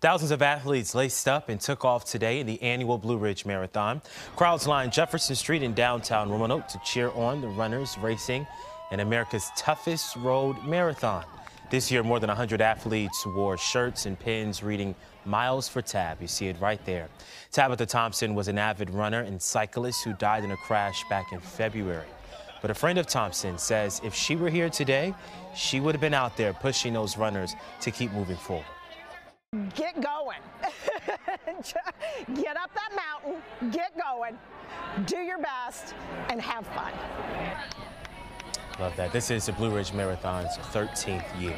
Thousands of athletes laced up and took off today in the annual Blue Ridge Marathon. Crowds lined Jefferson Street in downtown Roanoke to cheer on the runners racing in America's toughest road marathon. This year, more than 100 athletes wore shirts and pins reading Miles for Tab. You see it right there. Tabitha Thompson was an avid runner and cyclist who died in a crash back in February. But a friend of Thompson says if she were here today, she would have been out there pushing those runners to keep moving forward. Get going. get up that mountain, get going, do your best, and have fun. Love that. This is the Blue Ridge Marathon's 13th year.